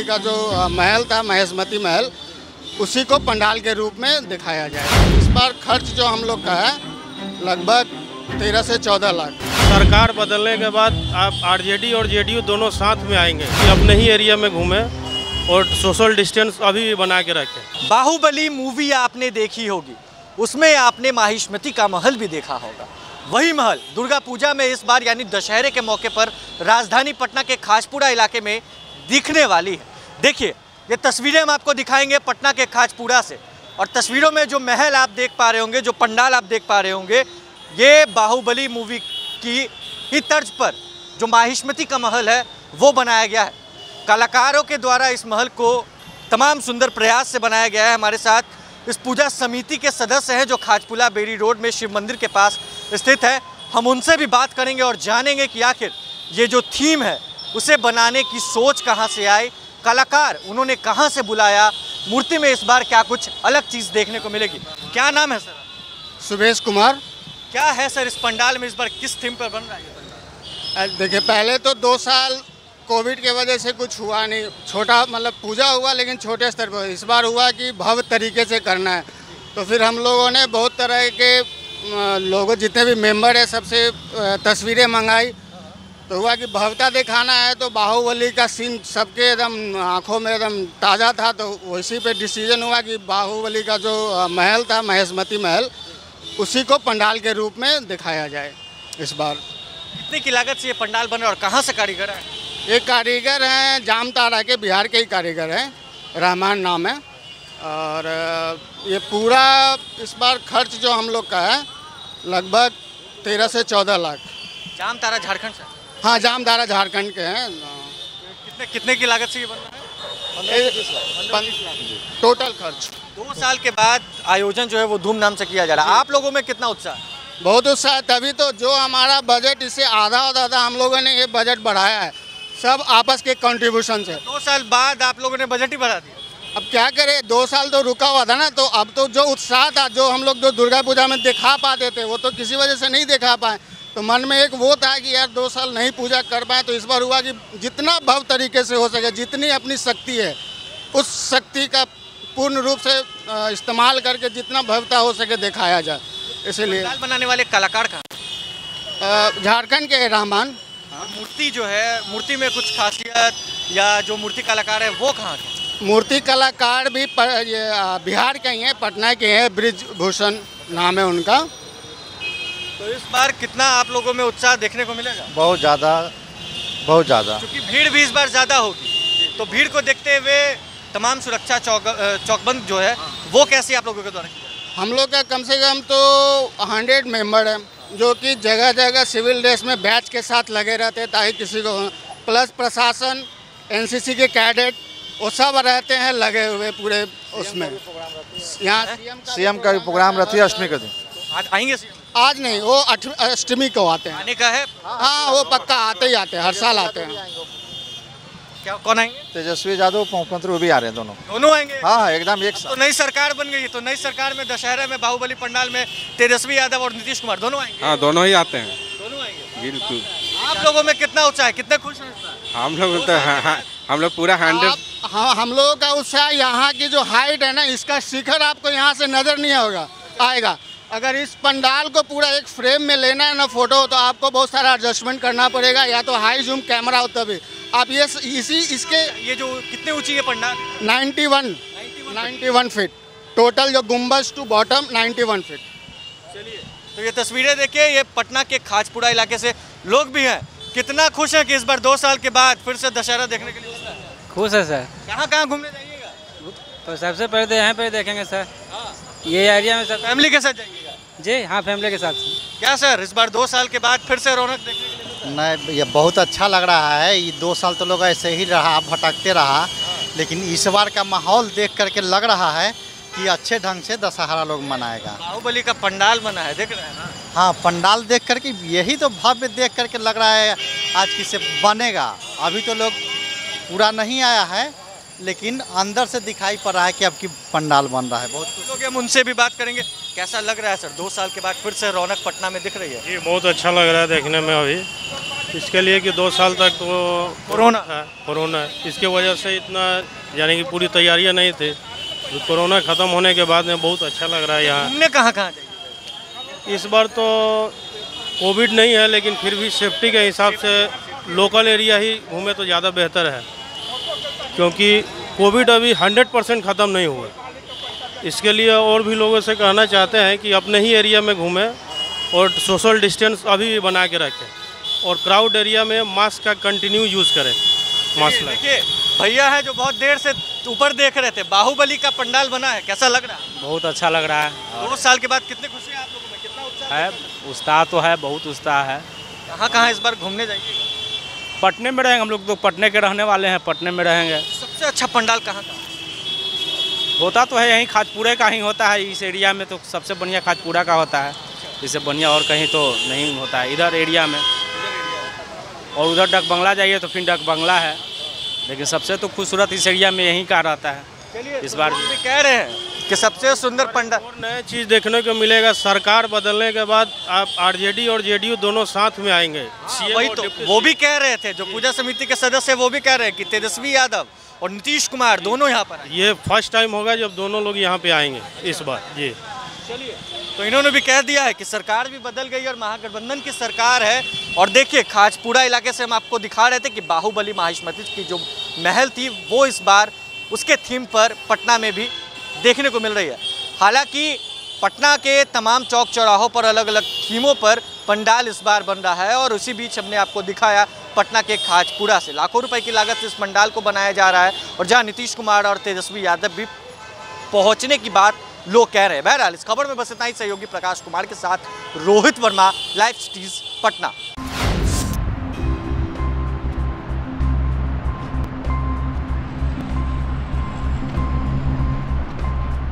बाहुबली का जो महल था महेशमती महल उसी को पंडाल के रूप में दिखाया जाए इस बार खर्च जो हम लोग का है लगभग तेरह से चौदह लाख। सरकार बदलने के बाद आप आरजेडी और जेडीयू दोनों साथ में आएँगे कि अपने ही एरिया में घूमें और सोशल डिस्टेंस अभी भी बना के रखें। बाहुबली मूवी आपने देखी होगी। उसमें आपने माहिष्मती का महल भी देखा होगा। वही महल दुर्गा पूजा में इस बार यानी दशहरे के मौके पर राजधानी पटना के खाजपुरा इलाके में दिखने वाली है। देखिए, ये तस्वीरें हम आपको दिखाएँगे पटना के खाजपुरा से। और तस्वीरों में जो महल आप देख पा रहे होंगे, जो पंडाल आप देख पा रहे होंगे, ये बाहुबली मूवी की ही तर्ज पर जो माहिष्मती का महल है, वो बनाया गया है। कलाकारों के द्वारा इस महल को तमाम सुंदर प्रयास से बनाया गया है। हमारे साथ इस पूजा समिति के सदस्य हैं जो खाजपुला बेरी रोड में शिव मंदिर के पास स्थित है। हम उनसे भी बात करेंगे और जानेंगे कि आखिर ये जो थीम है, उसे बनाने की सोच कहाँ से आई कलाकार उन्होंने कहाँ से बुलाया? मूर्ति में इस बार क्या कुछ अलग चीज़ देखने को मिलेगी? क्या नाम है सर? सुरेश कुमार। क्या है सर इस पंडाल में इस बार किस थीम पर बन रहा है देखिए पहले तो दो साल कोविड के वजह से कुछ हुआ नहीं। छोटा मतलब पूजा हुआ लेकिन छोटे स्तर पर। इस बार हुआ कि भव्य तरीके से करना है। तो फिर हम लोगों ने बहुत तरह के लोगों जितने भी मेंबर है सबसे तस्वीरें मंगाई। तो हुआ कि भव्यता दिखाना है तो बाहुबली का सीन सबके एकदम आँखों में एकदम ताज़ा था तो उसी पे डिसीज़न हुआ कि बाहुबली का जो महल था महेशमती महल उसी को पंडाल के रूप में दिखाया जाए इस बार। कितने की लागत से ये पंडाल बन रहा है और कहाँ से कारीगर है? ये कारीगर हैं जामताड़ा के बिहार के ही कारीगर हैं रहमान नाम है। और ये पूरा इस बार खर्च जो हम लोग का है लगभग तेरह से चौदह लाख। जाम तारा झारखंड से? हाँ जामदारा झारखंड के हैं। कितने कितने की लागत से ये बन रहा है? टोटल खर्च। दो साल के बाद आयोजन जो है वो धूमधाम से किया जा रहा है। आप लोगों में कितना उत्साह है? बहुत उत्साह है। तभी तो जो हमारा बजट इससे आधा और आधा हम लोगों ने ये बजट बढ़ाया है। सब आपस के कंट्रीब्यूशन से। दो साल बाद आप लोगों ने बजट ही बढ़ा दिया। अब क्या करें? दो साल तो रुका हुआ था ना तो अब तो जो उत्साह था जो हम लोग जो दुर्गा पूजा में दिखा पाते थे वो तो किसी वजह से नहीं दिखा पाए। तो मन में एक वो था कि यार दो साल नहीं पूजा कर पाए तो इस बार हुआ कि जितना भव तरीके से हो सके जितनी अपनी शक्ति है उस शक्ति का पूर्ण रूप से इस्तेमाल करके जितना भव्यता हो सके दिखाया जाए। इसीलिए। बनाने वाले कलाकार का झारखंड के रहमान। मूर्ति जो है मूर्ति में कुछ खासियत या जो मूर्ति कलाकार है वो कहाँ के मूर्ति कलाकार भी बिहार के ही हैं पटना के हैं ब्रिज भूषण नाम है उनका। तो इस बार कितना आप लोगों में उत्साह देखने को मिलेगा? बहुत ज़्यादा बहुत ज़्यादा। क्योंकि भीड़ भी इस बार ज़्यादा होगी। तो भीड़ को देखते हुए तमाम सुरक्षा चौक चौकबंद जो है वो कैसे आप लोगों के द्वारा हम लोग का कम से कम तो हंड्रेड मेंबर है जो कि जगह जगह सिविल ड्रेस में बैच के साथ लगे रहते हैं ताकि किसी को प्लस प्रशासन एनसीसी के कैडेट वो सब रहते हैं लगे हुए पूरे उसमें। यहाँ सीएम का सीएम का भी प्रोग्राम रहती है अष्टमी का दिन। आज आएँगे सीएम? आज नहीं वो अष्टमी को आते हैं। आने का है? हाँ वो पक्का आते ही आते हैं हर साल आते हैं। क्या कौन आएँगे? तेजस्वी यादव मुख्यमंत्री वो भी आ रहे हैं दोनों। दोनों आएँगे? हाँ हाँ एकदम एक तो नई सरकार बन गई तो नई सरकार में दशहरा में बाहुबली पंडाल में तेजस्वी यादव और नीतीश कुमार दोनों आएँगे? हाँ दोनों ही आते हैं। दोनों आएँगे? बिल्कुल। आप लोगों में कितना उत्साह है कितने खुश हैं? हम लोग तो हाँ, हाँ, हम लोग पूरा हंड्रेड हाँ हम लोगों का उत्साह यहाँ की जो हाइट है ना इसका शिखर आपको यहाँ से नज़र नहीं होगा आएगा। अगर इस पंडाल को पूरा एक फ्रेम में लेना है ना फ़ोटो तो आपको बहुत सारा एडजस्टमेंट करना पड़ेगा या तो हाई जूम कैमरा हो तभी आप ये इसी इसके ये जो कितने ऊँची है पंडाल? 91 91 फीट टोटल जो गुम्बज टू बॉटम 91 फीट चलिए तो ये तस्वीरें देखिए ये पटना के खाजपुरा इलाके से लोग भी हैं। कितना खुश है कि इस बार दो साल के बाद फिर से दशहरा देखने के लिए है। खुश है सर। कहाँ कहाँ घूमने जाइएगा? तो सबसे पहले तो यहाँ पे देखेंगे सर। हाँ। ये एरिया में सर फैमिली के साथ जाइएगा जी हाँ फैमिली के साथ। क्या सर इस बार दो साल के बाद फिर से रौनक देखने के लिए नहीं ये बहुत अच्छा लग रहा है। ये दो साल तो लोग ऐसे ही रहा भटकते रहा। लेकिन इस बार का माहौल देख करके लग रहा है कि अच्छे ढंग से दशहरा लोग मनाएगा। बाहुबली का पंडाल बना है देख रहे हैं ना? हाँ पंडाल देख करके यही तो भव्य देख करके लग रहा है आज की से बनेगा। अभी तो लोग पूरा नहीं आया है लेकिन अंदर से दिखाई पड़ रहा है कि अब की पंडाल बन रहा है। बहुत तो कि हम उनसे भी बात करेंगे। कैसा लग रहा है सर? दो साल के बाद फिर से रौनक पटना में दिख रही है। ये बहुत अच्छा लग रहा है देखने में अभी। इसके लिए कि दो साल तक तो कोरोना। है कोरोना। इसके वजह से इतना यानी कि पूरी तैयारियाँ नहीं थी। तो कोरोना ख़त्म होने के बाद में बहुत अच्छा लग रहा है यहाँ। घूमने कहाँ कहाँ जाइए इस बार तो कोविड नहीं है लेकिन फिर भी सेफ्टी के हिसाब से लोकल एरिया ही घूमे तो ज़्यादा बेहतर है। क्योंकि कोविड अभी 100 परसेंट ख़त्म नहीं हुआ। इसके लिए और भी लोगों से कहना चाहते हैं कि अपने ही एरिया में घूमें और सोशल डिस्टेंस अभी भी बना के रखें और क्राउड एरिया में मास्क का कंटिन्यू यूज़ करें। मास्क देखिए भैया है जो बहुत देर से ऊपर देख रहे थे बाहुबली का पंडाल बना है कैसा लग रहा है? बहुत अच्छा लग रहा है। दो साल के बाद कितने खुशी है आप लोगों में? कितना उत्साह है उत्साह तो है बहुत उत्साह है। कहाँ कहाँ इस बार घूमने जाइएगा? पटने में रहेंगे हम लोग तो पटने के रहने वाले हैं पटने में रहेंगे। सबसे अच्छा पंडाल कहाँ का? होता तो है यहीं खाजपुरे का ही होता है इस एरिया में तो सबसे बढ़िया खाजपुरा का होता है। इससे बढ़िया और कहीं तो नहीं होता है इधर एरिया में। और उधर डक बंगला जाइए तो फिर डक बंगला है लेकिन सबसे तो खूबसूरत इस एरिया में यहीं का रहता है। इस बार भी कह रहे हैं। कि सबसे सुंदर पंडाल नया चीज़ देखने को मिलेगा सरकार बदलने के बाद आप आरजेडी और जेडीयू दोनों साथ में आएँगे। CM वही तो वो भी कह रहे थे जो पूजा समिति के सदस्य वो भी कह रहे हैं कि तेजस्वी यादव और नीतीश कुमार दोनों यहाँ पर ये फ़र्स्ट टाइम होगा जब दोनों लोग यहाँ पे आएँगे इस बार जी। चलिए तो इन्होंने भी कह दिया है कि सरकार भी बदल गई और महागठबंधन की सरकार है। और देखिए खाजपुरा इलाके से हम आपको दिखा रहे थे कि बाहुबली महास्मृति की जो महल थी वो इस बार उसके थीम पर पटना में भी देखने को मिल रही है। हालाँकि पटना के तमाम चौक चौराहों पर अलग अलग थीमों पर पंडाल इस बार बन रहा है और उसी बीच हमने आपको दिखाया पटना के खाजपुरा से। लाखों रुपए की लागत से इस पंडाल को बनाया जा रहा है और जहाँ नीतीश कुमार और तेजस्वी यादव भी पहुँचने की बात लोग कह रहे हैं। बहरहाल, इस खबर में बस इतना ही। सहयोगी प्रकाश कुमार के साथ रोहित वर्मा, लाइव सिटीज़, पटना।